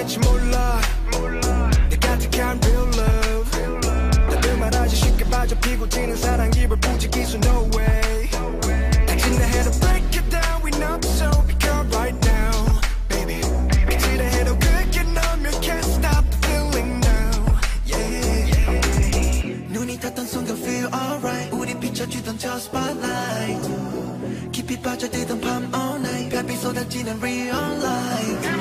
할지 몰라 내 가득한 real love 다들 말하지 쉽게 빠져 피고 튀는 사랑 입을 부지기수 no way 다친 내 해도 break it down we not so become right now baby 미치려 해도 그게 너면 can't stop the feeling now yeah 눈이 탔던 순간 feel alright 우리 비춰주던 저 spotlight 깊이 빠져들던 밤 all night 별빛 쏟아지는 real life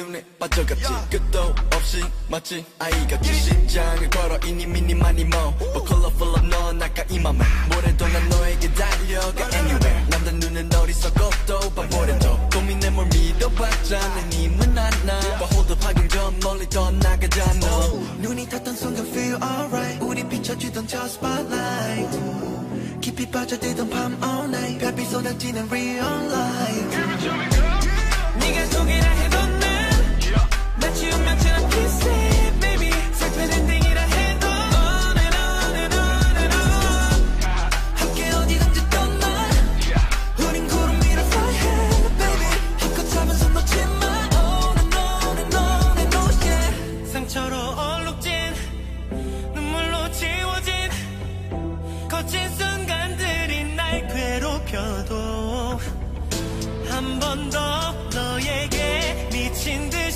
눈에 빠져갔지. 끝도 없이 마치 아이같이 심장을 걸어 이니 미니 마니 모 But colorful 넌 아까 이 맘에. 뭐래도 난 너에게 달려가 우리 비춰주던 저 spotlight 깊이 빠져들던 밤 all night 별빛 쏟아지는 real life 한 번 더 너에게 미친 듯